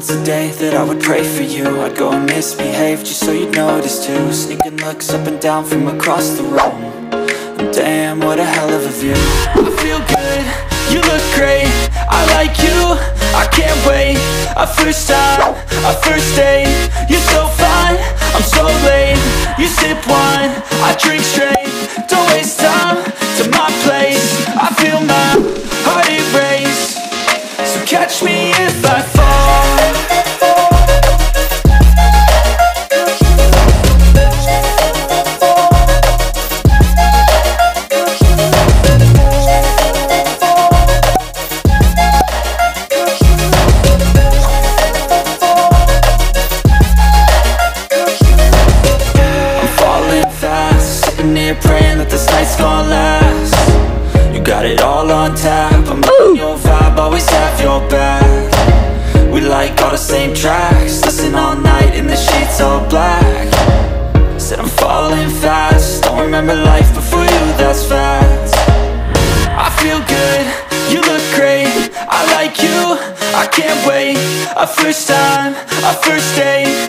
once a day that I would pray for you. I'd go and misbehave just so you'd notice too. Sneaking looks up and down from across the room. And Damn, what a hell of a view. I feel good, you look great. I a first time, a first date. You're so fine, I'm so late. You sip wine, I drink straight. Don't waste time to my place. I feel my heart erase So catch me Sitting here praying that this night's gonna last You got it all on tap. I'm on your vibe, always have your back. We like all the same tracks. Listen all night in the sheets all black. Said I'm falling fast. Don't remember life before you, that's fact I feel good, you look great. I like you, I can't wait. A first time, a first date